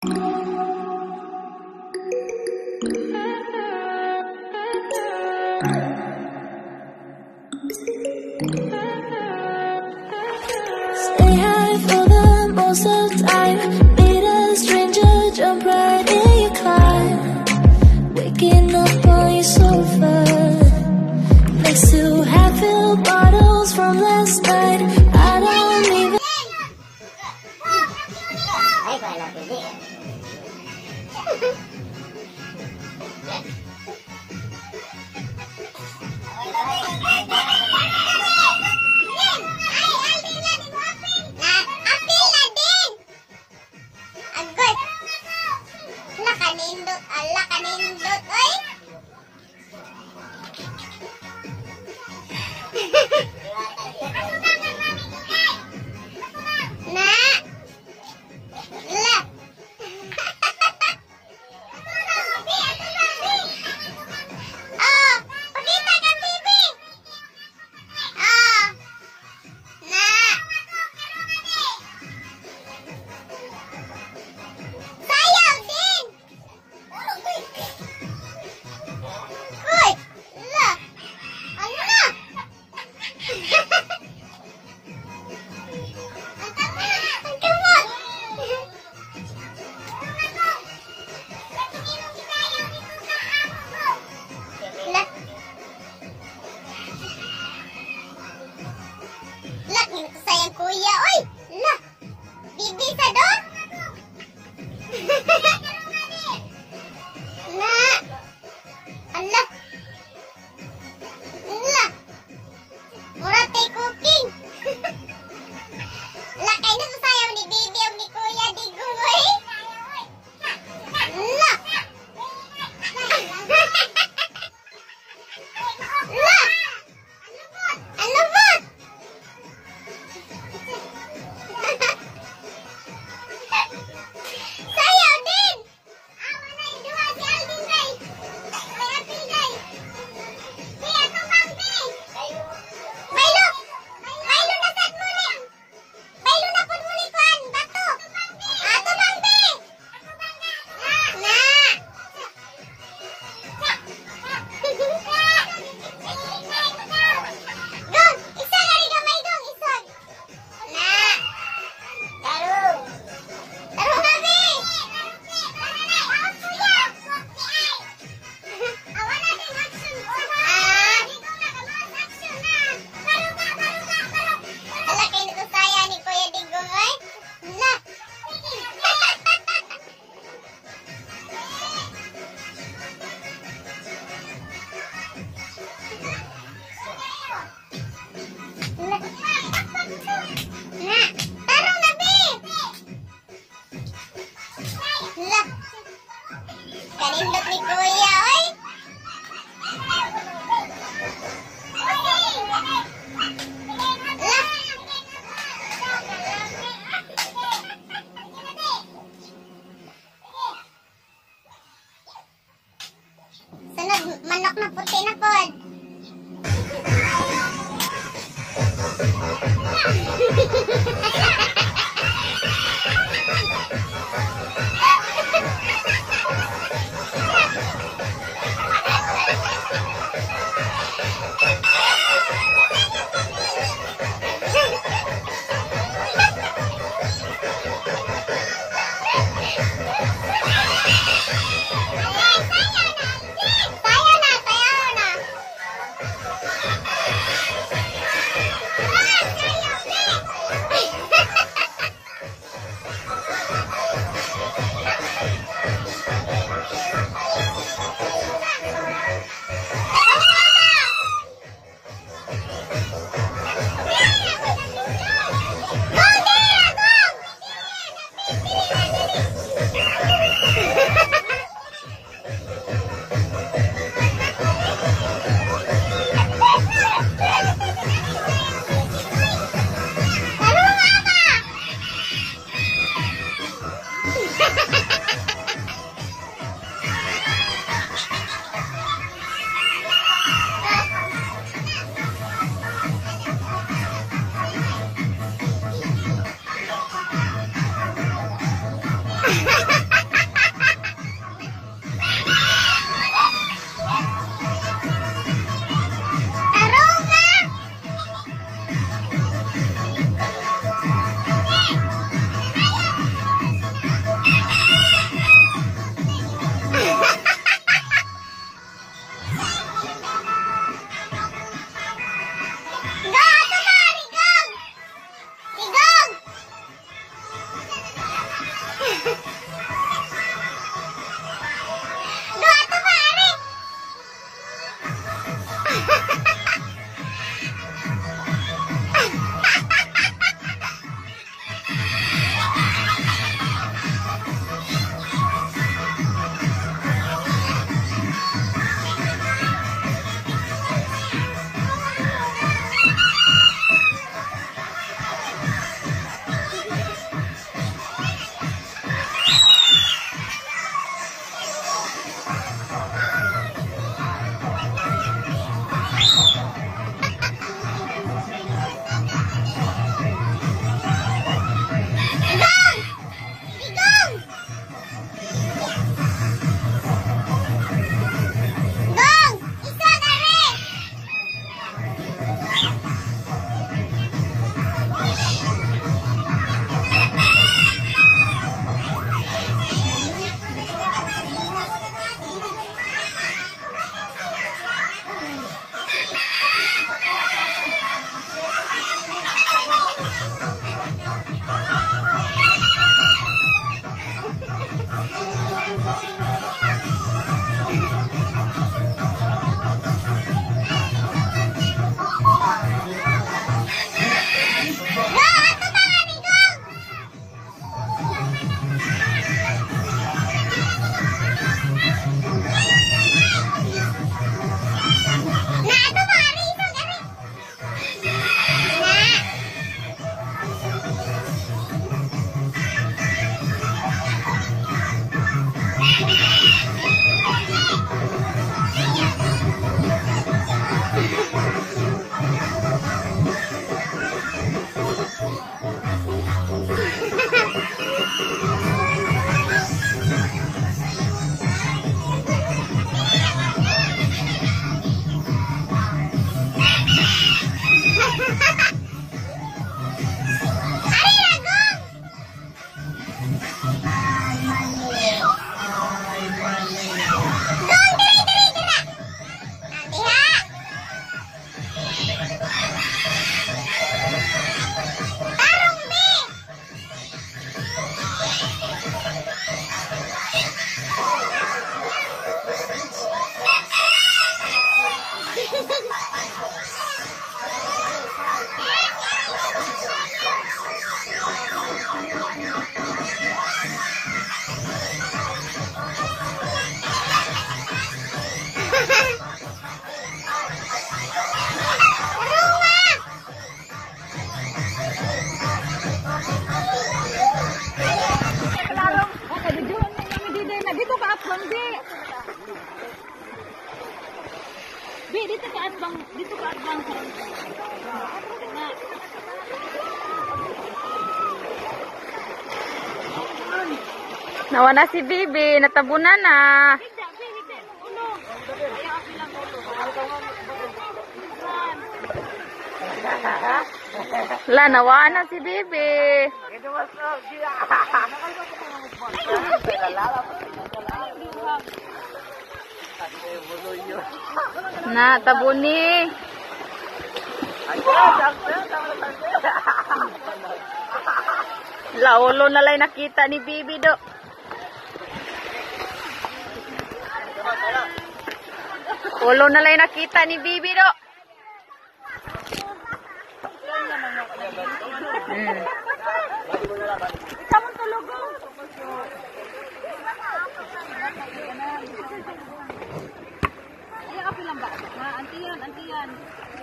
Stay high for the most of time Karim Batnikoya. you, you, you. Nawa na si Bibi, natabunan na. La, nawa na si Bibi. Na, tabuni. La, ulo na lang nakita ni Bibi do. Ulo na lang nakita ni Bibi do. Mm. Kamon tulugo. Ayaw ako lang ba? Ha, antiyan, antiyan.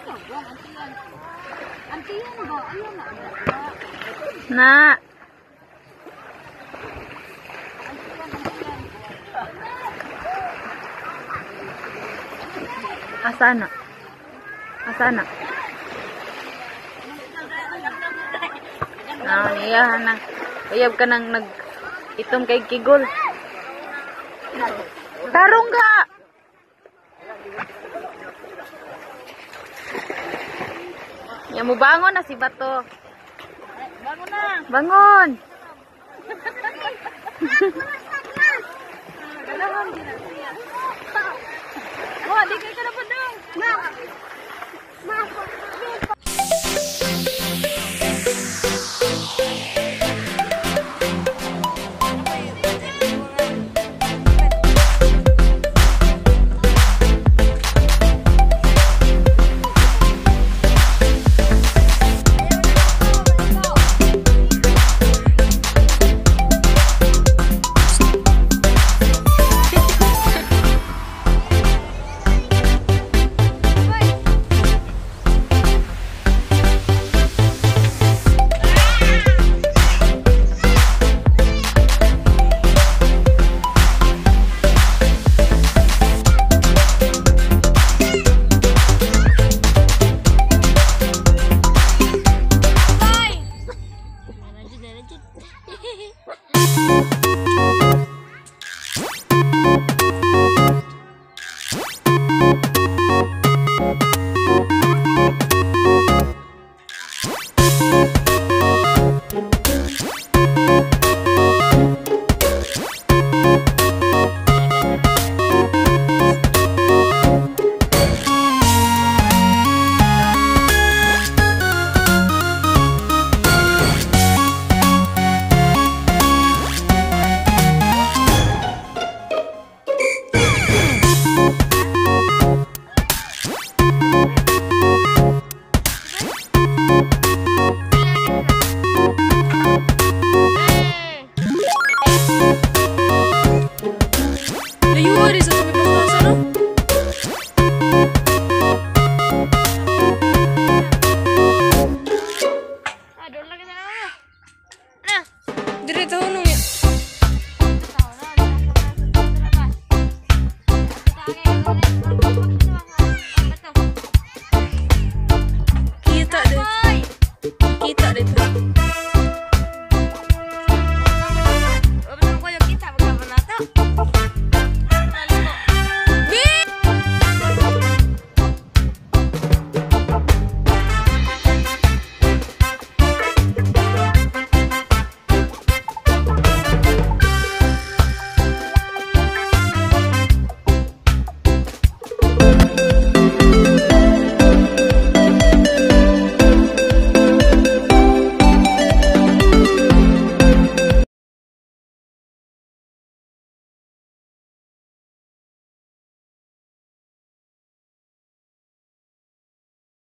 Buwan, antiyan. Antiyan ba? Ayaw na. Na. Asa na? Asa na? Ah, niyahan na. Uyab ka nang nag itom kay Kigol. Tarong ka! Yan mo bangon na si Bato. Bangon na! Bangon! Bangon! Oh, di kayo ka na Mama.